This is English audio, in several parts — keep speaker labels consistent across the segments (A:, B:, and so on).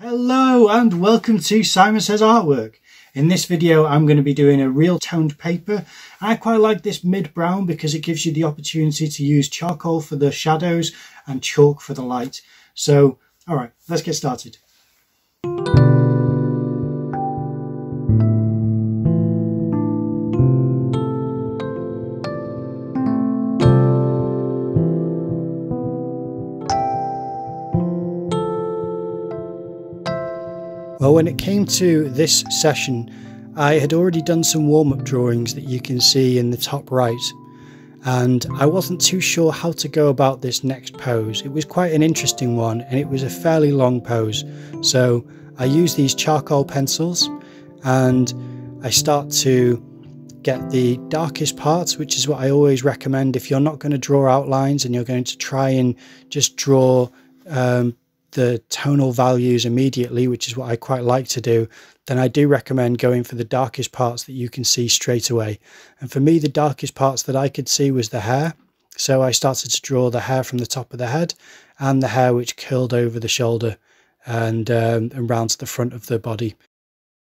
A: Hello and welcome to Simon Says Artwork. In this video I'm going to be doing a real toned paper. I quite like this mid brown because it gives you the opportunity to use charcoal for the shadows and chalk for the light. So alright let's get started. When it came to this session, I had already done some warm up drawings that you can see in the top right, and I wasn't too sure how to go about this next pose. It was quite an interesting one, and it was a fairly long pose. So I use these charcoal pencils and I start to get the darkest parts, which is what I always recommend if you're not going to draw outlines and you're going to try and just draw um, the tonal values immediately, which is what I quite like to do, then I do recommend going for the darkest parts that you can see straight away. And for me, the darkest parts that I could see was the hair. So I started to draw the hair from the top of the head and the hair which curled over the shoulder and, um, and round to the front of the body.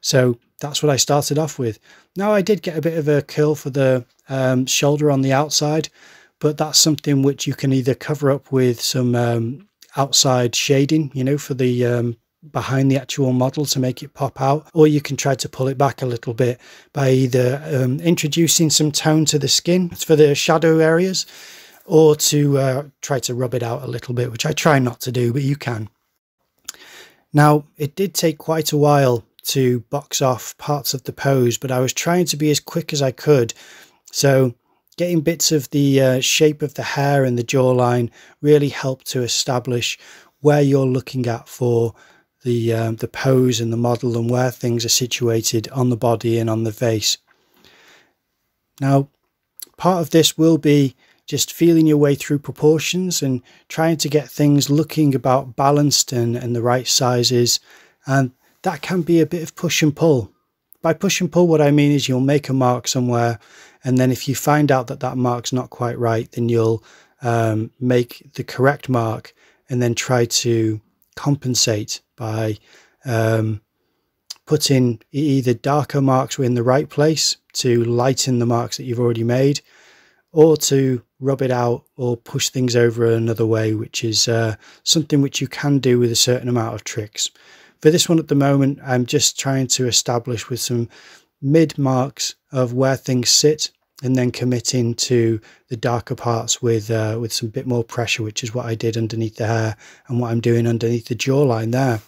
A: So that's what I started off with. Now I did get a bit of a curl for the um, shoulder on the outside, but that's something which you can either cover up with some um, outside shading, you know, for the um, behind the actual model to make it pop out, or you can try to pull it back a little bit by either um, introducing some tone to the skin for the shadow areas, or to uh, try to rub it out a little bit, which I try not to do, but you can. Now, it did take quite a while to box off parts of the pose, but I was trying to be as quick as I could. So Getting bits of the uh, shape of the hair and the jawline really help to establish where you're looking at for the um, the pose and the model and where things are situated on the body and on the face. Now, part of this will be just feeling your way through proportions and trying to get things looking about balanced and, and the right sizes. And that can be a bit of push and pull. By push and pull, what I mean is you'll make a mark somewhere and then if you find out that that mark's not quite right, then you'll um, make the correct mark and then try to compensate by um, putting either darker marks in the right place to lighten the marks that you've already made or to rub it out or push things over another way, which is uh, something which you can do with a certain amount of tricks. For this one at the moment, I'm just trying to establish with some mid marks of where things sit and then committing to the darker parts with uh, with some bit more pressure, which is what I did underneath the hair and what I'm doing underneath the jawline there.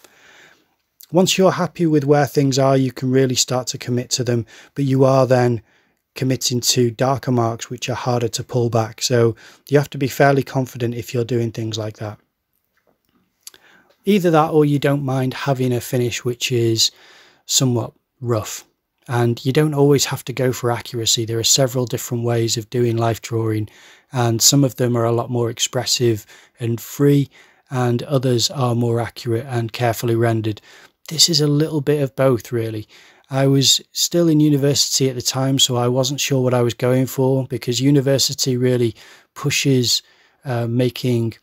A: Once you're happy with where things are, you can really start to commit to them, but you are then committing to darker marks, which are harder to pull back. So you have to be fairly confident if you're doing things like that. Either that or you don't mind having a finish which is somewhat rough and you don't always have to go for accuracy. There are several different ways of doing life drawing, and some of them are a lot more expressive and free, and others are more accurate and carefully rendered. This is a little bit of both, really. I was still in university at the time, so I wasn't sure what I was going for because university really pushes uh, making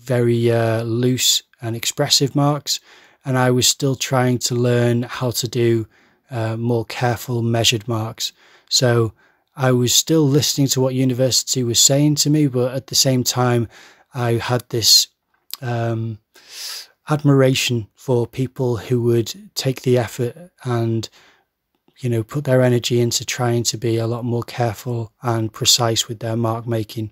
A: very uh, loose and expressive marks, and I was still trying to learn how to do uh, more careful, measured marks. So I was still listening to what university was saying to me, but at the same time, I had this um, admiration for people who would take the effort and you know put their energy into trying to be a lot more careful and precise with their mark making.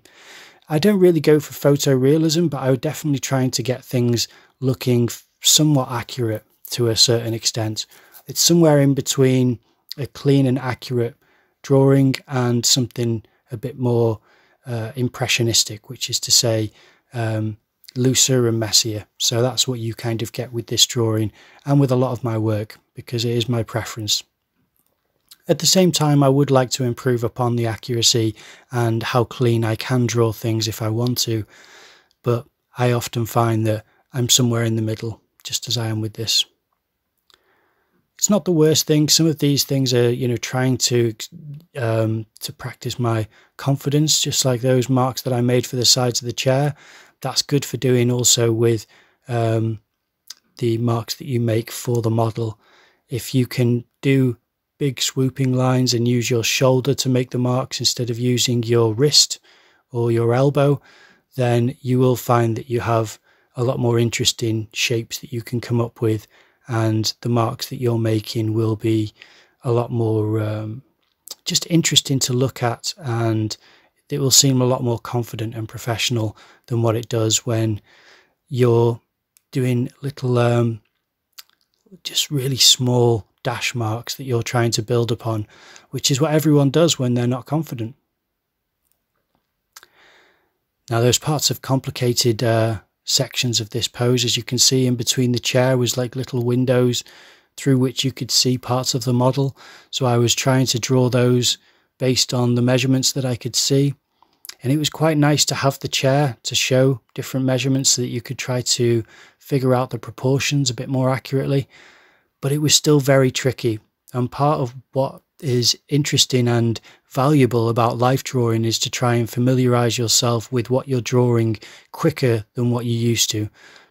A: I don't really go for photorealism, but I was definitely trying to get things looking somewhat accurate to a certain extent. It's somewhere in between a clean and accurate drawing and something a bit more uh, impressionistic, which is to say um, looser and messier. So that's what you kind of get with this drawing and with a lot of my work because it is my preference. At the same time, I would like to improve upon the accuracy and how clean I can draw things if I want to, but I often find that I'm somewhere in the middle, just as I am with this it's not the worst thing. Some of these things are, you know, trying to um, to practice my confidence, just like those marks that I made for the sides of the chair. That's good for doing also with um, the marks that you make for the model. If you can do big swooping lines and use your shoulder to make the marks instead of using your wrist or your elbow, then you will find that you have a lot more interesting shapes that you can come up with and the marks that you're making will be a lot more um, just interesting to look at and it will seem a lot more confident and professional than what it does when you're doing little um, just really small dash marks that you're trying to build upon which is what everyone does when they're not confident. Now those parts of complicated uh, sections of this pose as you can see in between the chair was like little windows through which you could see parts of the model. So I was trying to draw those based on the measurements that I could see. And it was quite nice to have the chair to show different measurements so that you could try to figure out the proportions a bit more accurately. But it was still very tricky. And part of what is interesting and valuable about life drawing is to try and familiarize yourself with what you're drawing quicker than what you used to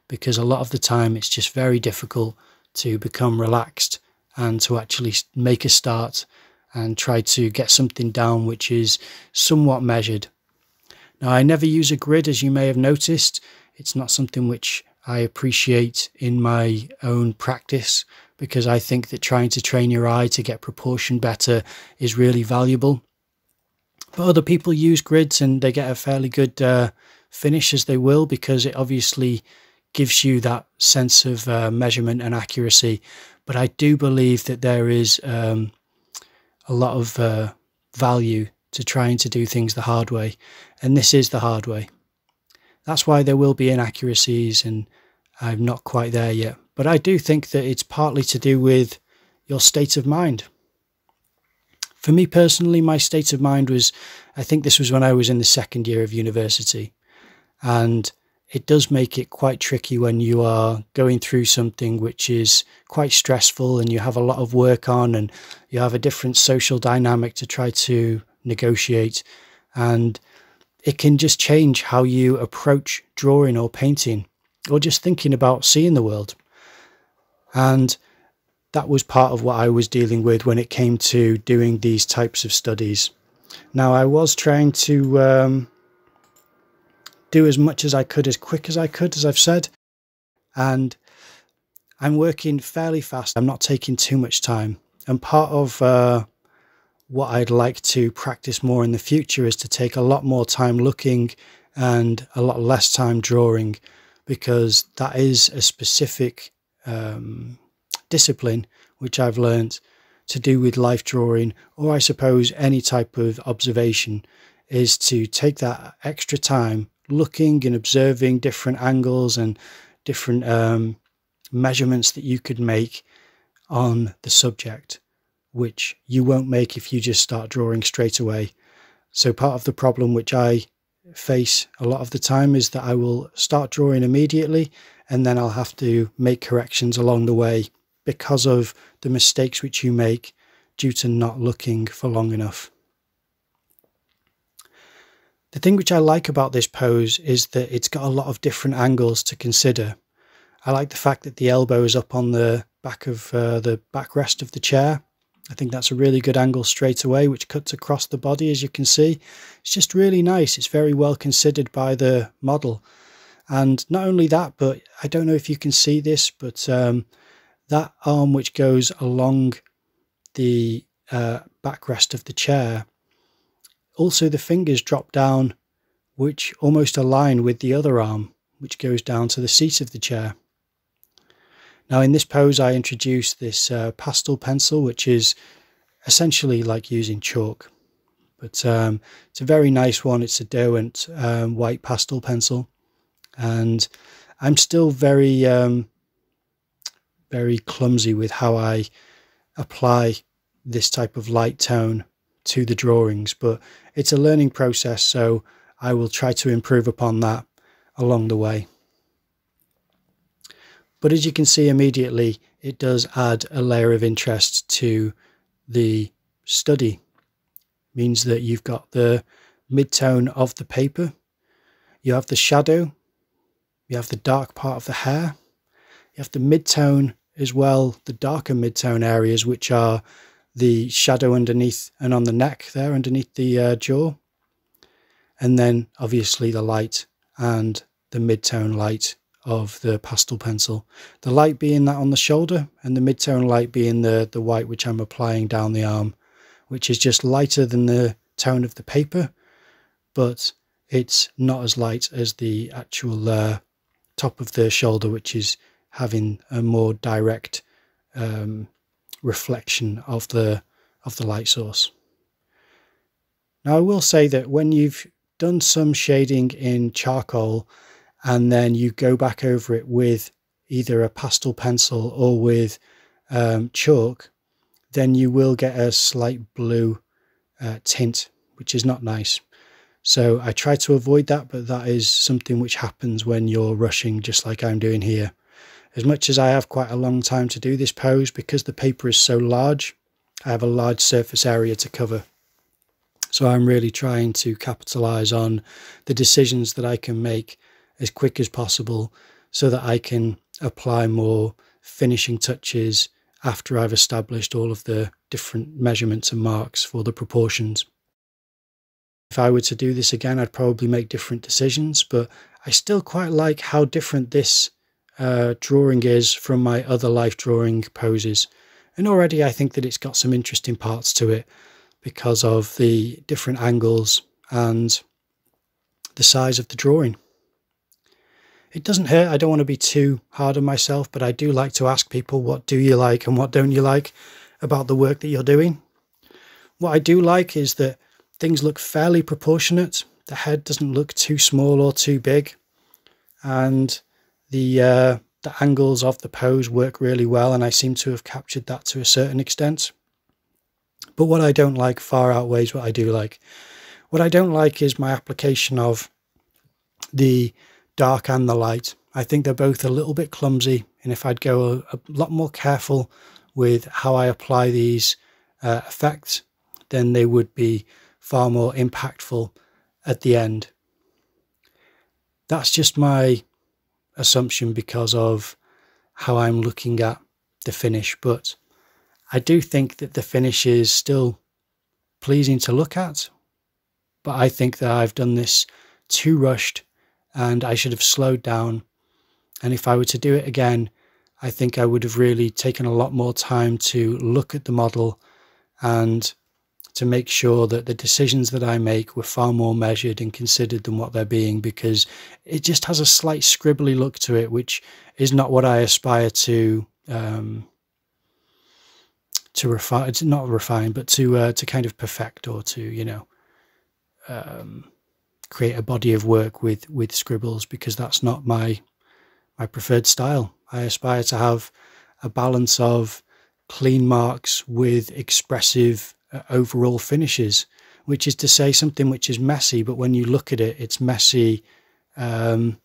A: because a lot of the time it's just very difficult to become relaxed and to actually make a start and try to get something down which is somewhat measured. Now I never use a grid as you may have noticed. It's not something which I appreciate in my own practice because I think that trying to train your eye to get proportion better is really valuable. But other people use grids and they get a fairly good uh, finish as they will because it obviously gives you that sense of uh, measurement and accuracy. But I do believe that there is um, a lot of uh, value to trying to do things the hard way. And this is the hard way. That's why there will be inaccuracies and I'm not quite there yet. But I do think that it's partly to do with your state of mind. For me personally, my state of mind was, I think this was when I was in the second year of university. And it does make it quite tricky when you are going through something which is quite stressful and you have a lot of work on and you have a different social dynamic to try to negotiate. And it can just change how you approach drawing or painting or just thinking about seeing the world. And that was part of what I was dealing with when it came to doing these types of studies. Now, I was trying to um, do as much as I could, as quick as I could, as I've said. And I'm working fairly fast. I'm not taking too much time. And part of uh, what I'd like to practice more in the future is to take a lot more time looking and a lot less time drawing because that is a specific um, discipline which I've learnt to do with life drawing, or I suppose any type of observation, is to take that extra time looking and observing different angles and different um, measurements that you could make on the subject, which you won't make if you just start drawing straight away. So, part of the problem which I face a lot of the time is that I will start drawing immediately and then I'll have to make corrections along the way because of the mistakes which you make due to not looking for long enough. The thing which I like about this pose is that it's got a lot of different angles to consider. I like the fact that the elbow is up on the back of uh, the backrest of the chair I think that's a really good angle straight away, which cuts across the body, as you can see. It's just really nice. It's very well considered by the model. And not only that, but I don't know if you can see this, but um, that arm which goes along the uh, backrest of the chair, also the fingers drop down, which almost align with the other arm, which goes down to the seat of the chair. Now in this pose I introduce this uh, pastel pencil which is essentially like using chalk but um, it's a very nice one it's a Derwent um, white pastel pencil and I'm still very um, very clumsy with how I apply this type of light tone to the drawings but it's a learning process so I will try to improve upon that along the way. But as you can see immediately, it does add a layer of interest to the study. It means that you've got the mid-tone of the paper, you have the shadow, you have the dark part of the hair, you have the midtone as well, the darker midtone areas, which are the shadow underneath and on the neck there underneath the uh, jaw. And then obviously the light and the midtone light of the pastel pencil. The light being that on the shoulder and the midtone light being the, the white which I'm applying down the arm, which is just lighter than the tone of the paper, but it's not as light as the actual uh, top of the shoulder, which is having a more direct um, reflection of the of the light source. Now I will say that when you've done some shading in charcoal and then you go back over it with either a pastel pencil or with um, chalk, then you will get a slight blue uh, tint, which is not nice. So I try to avoid that, but that is something which happens when you're rushing, just like I'm doing here. As much as I have quite a long time to do this pose, because the paper is so large, I have a large surface area to cover. So I'm really trying to capitalize on the decisions that I can make as quick as possible so that I can apply more finishing touches after I've established all of the different measurements and marks for the proportions. If I were to do this again, I'd probably make different decisions, but I still quite like how different this uh, drawing is from my other life drawing poses. And already I think that it's got some interesting parts to it because of the different angles and the size of the drawing. It doesn't hurt. I don't want to be too hard on myself, but I do like to ask people what do you like and what don't you like about the work that you're doing. What I do like is that things look fairly proportionate. The head doesn't look too small or too big. And the uh, the angles of the pose work really well and I seem to have captured that to a certain extent. But what I don't like far outweighs what I do like. What I don't like is my application of the dark and the light. I think they're both a little bit clumsy, and if I'd go a, a lot more careful with how I apply these uh, effects, then they would be far more impactful at the end. That's just my assumption because of how I'm looking at the finish, but I do think that the finish is still pleasing to look at. But I think that I've done this too rushed and I should have slowed down. And if I were to do it again, I think I would have really taken a lot more time to look at the model and to make sure that the decisions that I make were far more measured and considered than what they're being because it just has a slight scribbly look to it, which is not what I aspire to um, to refine. It's not refine, but to uh, to kind of perfect or to you know um, create a body of work with with scribbles because that's not my my preferred style. I aspire to have a balance of clean marks with expressive overall finishes, which is to say something which is messy, but when you look at it, it's messy. Um,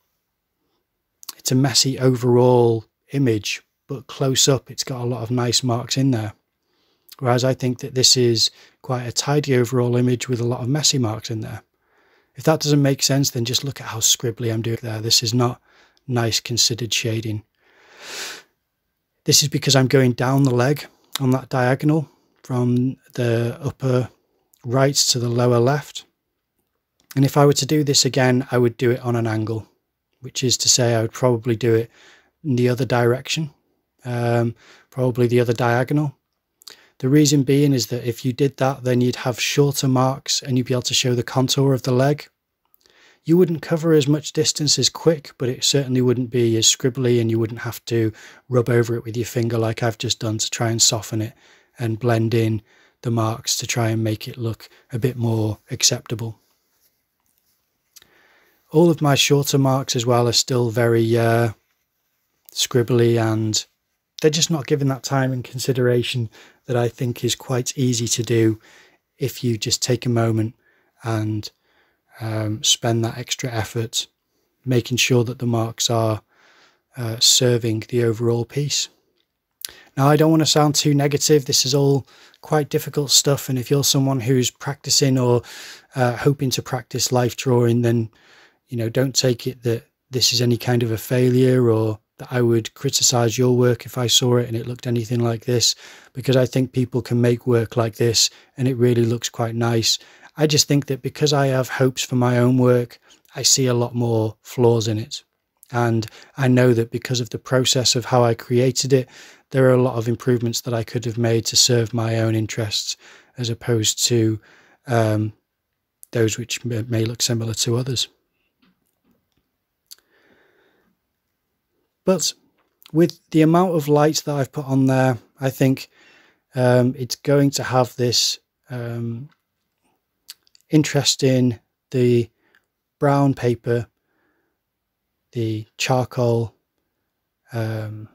A: it's a messy overall image, but close up, it's got a lot of nice marks in there. Whereas I think that this is quite a tidy overall image with a lot of messy marks in there. If that doesn't make sense, then just look at how scribbly I'm doing there. This is not nice considered shading. This is because I'm going down the leg on that diagonal from the upper right to the lower left. And if I were to do this again, I would do it on an angle, which is to say I would probably do it in the other direction, um, probably the other diagonal. The reason being is that if you did that, then you'd have shorter marks and you'd be able to show the contour of the leg. You wouldn't cover as much distance as quick, but it certainly wouldn't be as scribbly and you wouldn't have to rub over it with your finger like I've just done to try and soften it and blend in the marks to try and make it look a bit more acceptable. All of my shorter marks as well are still very uh, scribbly and they're just not given that time and consideration that I think is quite easy to do if you just take a moment and um, spend that extra effort making sure that the marks are uh, serving the overall piece. Now, I don't want to sound too negative. This is all quite difficult stuff. And if you're someone who's practicing or uh, hoping to practice life drawing, then, you know, don't take it that this is any kind of a failure or that I would criticize your work if I saw it and it looked anything like this, because I think people can make work like this and it really looks quite nice. I just think that because I have hopes for my own work, I see a lot more flaws in it. And I know that because of the process of how I created it, there are a lot of improvements that I could have made to serve my own interests as opposed to um, those which may look similar to others. But with the amount of light that I've put on there, I think um, it's going to have this um, interest in the brown paper, the charcoal, um,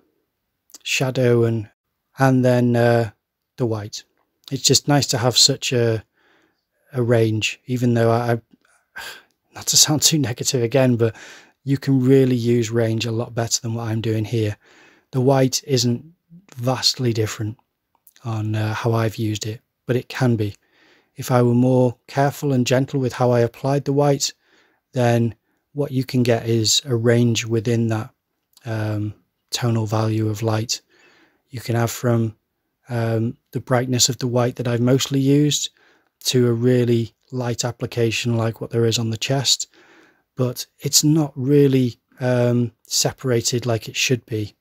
A: shadow, and and then uh, the white. It's just nice to have such a a range, even though I, I not to sound too negative again, but you can really use range a lot better than what I'm doing here. The white isn't vastly different on uh, how I've used it, but it can be. If I were more careful and gentle with how I applied the white, then what you can get is a range within that um, tonal value of light. You can have from um, the brightness of the white that I've mostly used to a really light application like what there is on the chest but it's not really um, separated like it should be.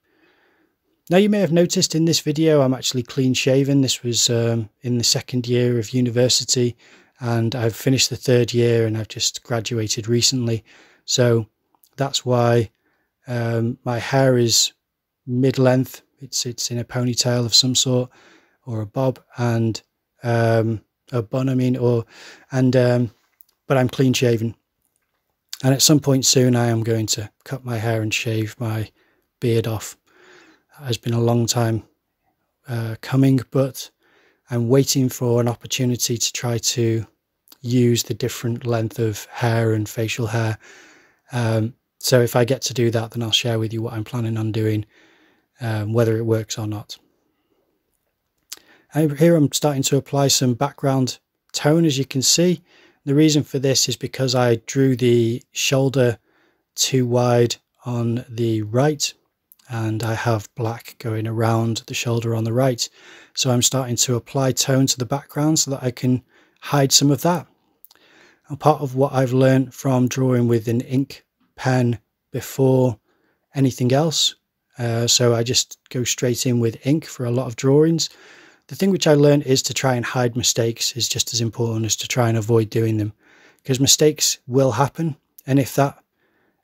A: Now you may have noticed in this video I'm actually clean shaven. This was um, in the second year of university and I've finished the third year and I've just graduated recently. So that's why um, my hair is mid-length. It's it's in a ponytail of some sort or a bob and um, a bun I mean or and um, but I'm clean shaven. And at some point soon, I am going to cut my hair and shave my beard off. It has been a long time uh, coming, but I'm waiting for an opportunity to try to use the different length of hair and facial hair. Um, so if I get to do that, then I'll share with you what I'm planning on doing, um, whether it works or not. here I'm starting to apply some background tone, as you can see. The reason for this is because I drew the shoulder too wide on the right and I have black going around the shoulder on the right. So I'm starting to apply tone to the background so that I can hide some of that. And part of what I've learned from drawing with an ink pen before anything else. Uh, so I just go straight in with ink for a lot of drawings. The thing which I learned is to try and hide mistakes is just as important as to try and avoid doing them because mistakes will happen. And if that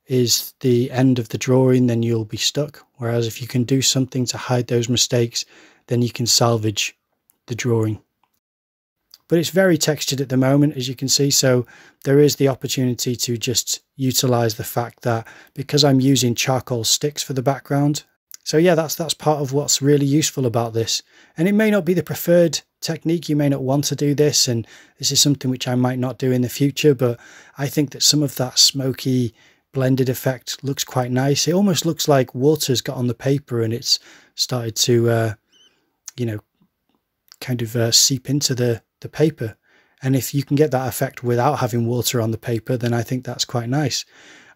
A: is the end of the drawing, then you'll be stuck. Whereas if you can do something to hide those mistakes, then you can salvage the drawing. But it's very textured at the moment, as you can see. So there is the opportunity to just utilize the fact that because I'm using charcoal sticks for the background, so yeah, that's that's part of what's really useful about this. And it may not be the preferred technique. You may not want to do this, and this is something which I might not do in the future. But I think that some of that smoky blended effect looks quite nice. It almost looks like water's got on the paper and it's started to, uh, you know, kind of uh, seep into the the paper. And if you can get that effect without having water on the paper, then I think that's quite nice.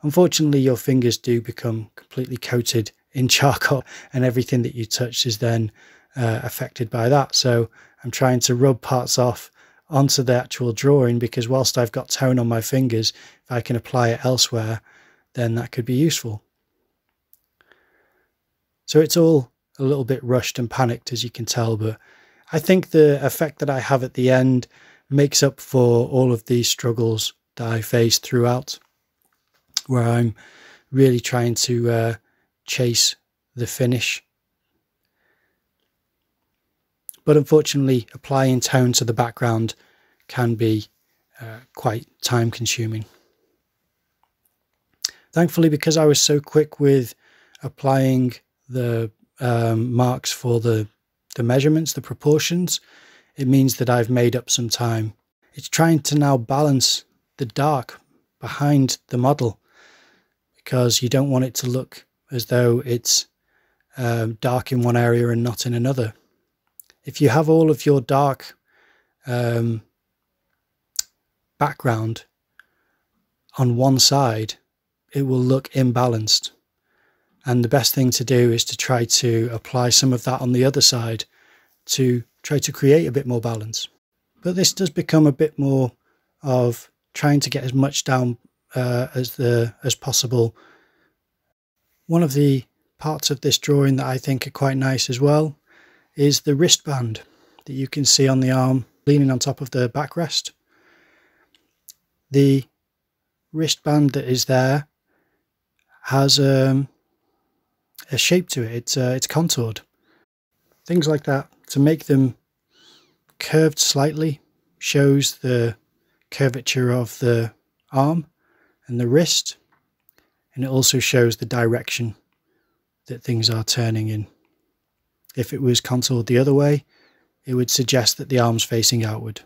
A: Unfortunately, your fingers do become completely coated in charcoal and everything that you touch is then uh, affected by that. So I'm trying to rub parts off onto the actual drawing because whilst I've got tone on my fingers, if I can apply it elsewhere, then that could be useful. So it's all a little bit rushed and panicked as you can tell, but I think the effect that I have at the end makes up for all of these struggles that I face throughout, where I'm really trying to uh, chase the finish. But unfortunately, applying tone to the background can be uh, quite time consuming. Thankfully, because I was so quick with applying the um, marks for the, the measurements, the proportions, it means that I've made up some time. It's trying to now balance the dark behind the model because you don't want it to look as though it's um, dark in one area and not in another. If you have all of your dark um, background on one side, it will look imbalanced. And the best thing to do is to try to apply some of that on the other side to try to create a bit more balance. But this does become a bit more of trying to get as much down uh, as the as possible. One of the parts of this drawing that I think are quite nice as well is the wristband that you can see on the arm leaning on top of the backrest. The wristband that is there has um, a shape to it. It's uh, it's contoured. Things like that to make them curved slightly shows the curvature of the arm and the wrist, and it also shows the direction that things are turning in. If it was contoured the other way, it would suggest that the arm's facing outward.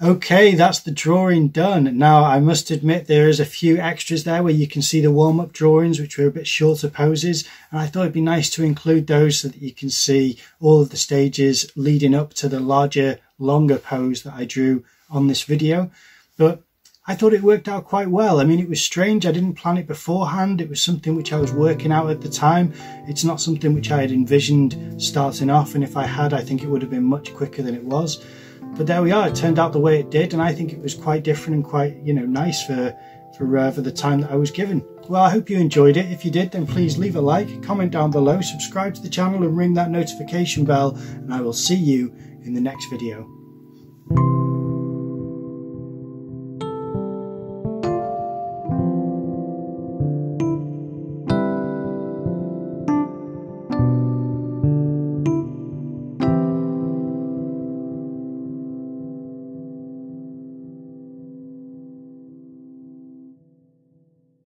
A: Okay, that's the drawing done. Now, I must admit there is a few extras there where you can see the warm-up drawings, which were a bit shorter poses. And I thought it'd be nice to include those so that you can see all of the stages leading up to the larger, longer pose that I drew on this video. But I thought it worked out quite well. I mean, it was strange. I didn't plan it beforehand. It was something which I was working out at the time. It's not something which I had envisioned starting off. And if I had, I think it would have been much quicker than it was. But there we are. It turned out the way it did, and I think it was quite different and quite, you know, nice for for uh, for the time that I was given. Well, I hope you enjoyed it. If you did, then please leave a like, comment down below, subscribe to the channel, and ring that notification bell. And I will see you in the next video.